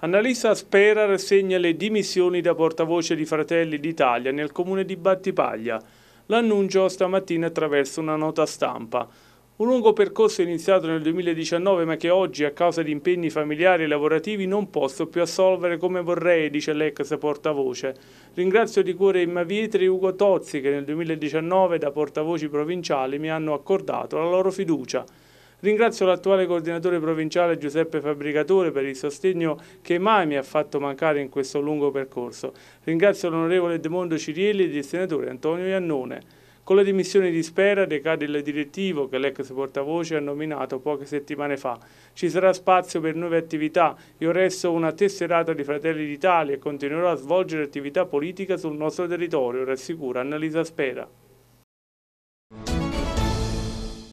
Annalisa Spera rassegna le dimissioni da portavoce di Fratelli d'Italia nel comune di Battipaglia. L'annuncio stamattina attraverso una nota stampa. Un lungo percorso iniziato nel 2019 ma che oggi a causa di impegni familiari e lavorativi non posso più assolvere come vorrei, dice l'ex portavoce. Ringrazio di cuore Emma Vietri e Ugo Tozzi che nel 2019 da portavoci provinciali mi hanno accordato la loro fiducia. Ringrazio l'attuale coordinatore provinciale Giuseppe Fabbricatore per il sostegno che mai mi ha fatto mancare in questo lungo percorso. Ringrazio l'onorevole Demondo Cirielli e il senatore Antonio Iannone. Con le dimissioni di Spera decade il direttivo che l'ex portavoce ha nominato poche settimane fa. Ci sarà spazio per nuove attività. Io resto una tesserata di Fratelli d'Italia e continuerò a svolgere attività politica sul nostro territorio, rassicura Annalisa Spera.